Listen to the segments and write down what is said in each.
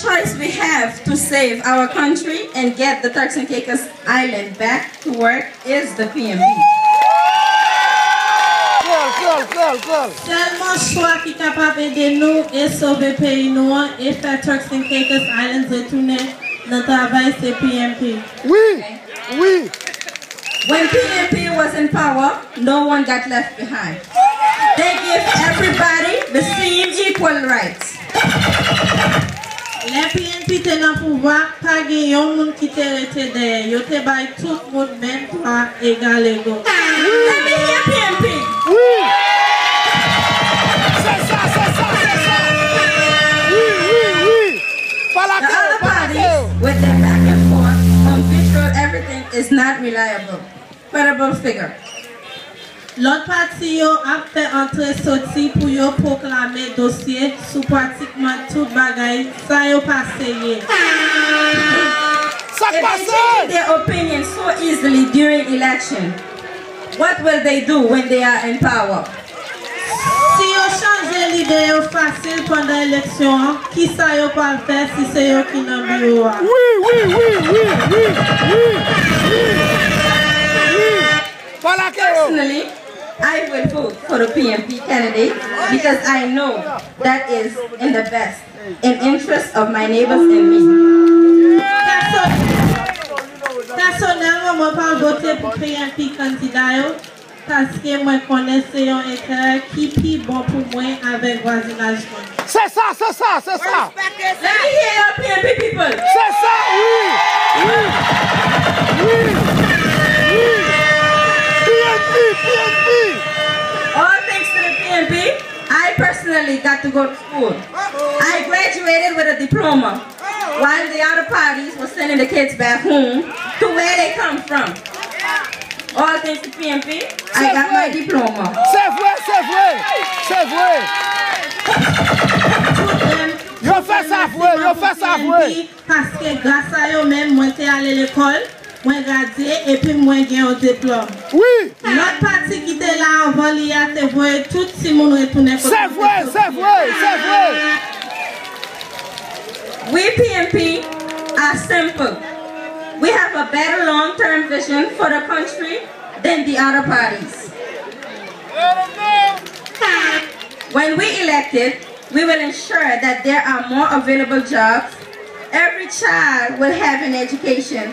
choice we have to save our country and get the Turks and Caicos Island back to work is the PNP. Seulement choix qui est capable d'aider nous et sauver le pays nous et faire Turks and Caicos Islands retourner dans le travail, c'est PNP. Oui, oui. When PNP was in power, no one got left behind. They give everybody the same equal rights. Le PNP te nan pouvoir, pa gen yon moun ki te rete de, yo te bay tout moun men pa egal ego. PNP. Oui. C'est ça, c'est ça, c'est ça. Oui, oui, oui. With their back and forth on which road everything is not reliable. Credible figure. Lot pati yo ap fe entre soti pou yo proklame dosye sou pratikman tout bagay sa yo pase ye. Ça If they passe. change their opinion so easily during election, what will they do when they are in power? Si yo chanje lide yo fasil pandan eleksyon an, ki sa yo pal fe si se yo ki nan biro a? Oui, oui, oui, oui, oui, oui, oui. Oui. Pas la queue. Personally, I will vote for the PNP candidate because I know that is in the best in interest of my neighbors and me. Personelman mwen pal vote pou PNP kandida yo paske mwen kone se yon entere ki pi bon pou mwen avek wazinaj mwen. C'est ça, c'est ça, c'est ça. Let me hear your PNP PNP, I personally got to go to school. I graduated with a diploma, while the other parties were sending the kids back home to where they come from. All thanks to PNP, I got my diploma. C'est vrai, c'est vrai. C'est vrai. Yo fè sa vwe, yo sa vwe. Paske grasa yo men mwen te ale l'ekol, mwen gradye epi mwen gen yo diplom. Oui. Lot pati ki te la anvan li a te voye tout si moun retounen kote. C'est vrai, c'est vrai, c'est vrai. We PNP are simple. We have a better long-term vision for the country than the other parties. When we elected, we will ensure that there are more available jobs, every child will have an education,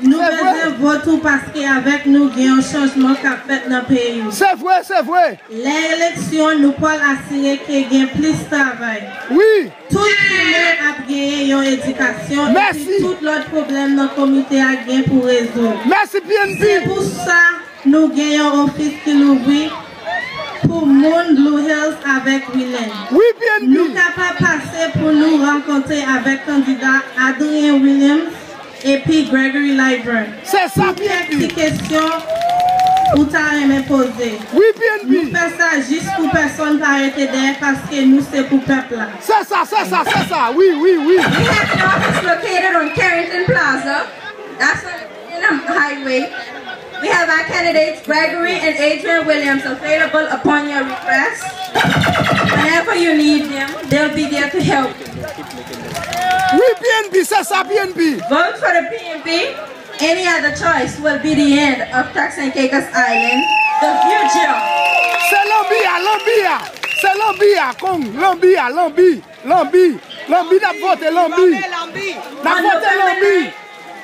Nou C'est vrai. beze votou paske avek nou gen yon chanjman ka fet nan peyi yo. C'est vrai, c'est vrai. Le eleksyon nou pal asire ke gen plis travay. Oui. Tout moun ap genye yon edikasyon Merci. epi tout lot problem nan komite a gen pou rezon. Merci Se PNP. pou sa nou gen yon ofis ki louvri pou moun Blue Hills avek Willen. Oui, Nou PNP. kapap pase pou nou renkontre avek kandida Adrien Williams epi Gregory Lyburn. C'est ça kek ti PNP. kesyon ou ta reme pose. Oui, Nou PNP. fè sa jist pou person pa arete der paske nou se pou pepla. C'est ça, c'est ça, c'est ça. Oui, oui, oui. We have an office located on Carrington Plaza. That's on Ingham Highway. We have our candidates Gregory and Adrian Williams available upon your request. Whenever you need them, they'll be there to help you. Oui, PNP, c'est ça PNP. Vote for the PNP. Any other choice will be the end of Turks and Caicos Island, the future. C'est Lambia, ah, Lambia. Ah. C'est Lambia, ah, Kong. Lambia, Lambi. Lambi. Lambi n'a voté eh, Lambi. N'a On voté eh, Lambi.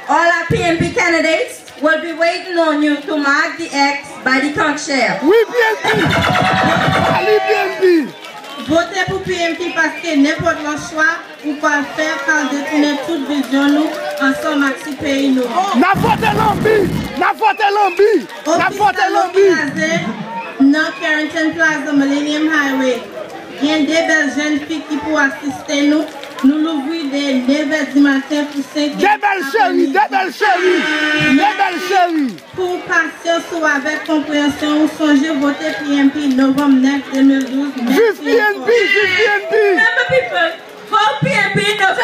all our PNP candidates will be waiting on you to mark the X by the conch shell. Oui, PNP. Allez, PNP. Votez pour PMT parce que n'importe le choix, vous pouvez le faire sans détourner toute vision nous ensemble avec ce pays. Nous votons l'ambi, nous votons l'ambi, nous votons l'ambi. Non, dans Carrington Plaza, Millennium Highway, il y a des belles jeunes filles qui peuvent assister nous. Nous l'ouvrons dès 9h du matin pour 5 h Des belles chéries, des belles chéries, des belles chéries. Pou pasyon sou avek komprensyon ou sonje vote PNP Novem 9 2012. Vive PNP, vive PNP. Remember people, vote PNP November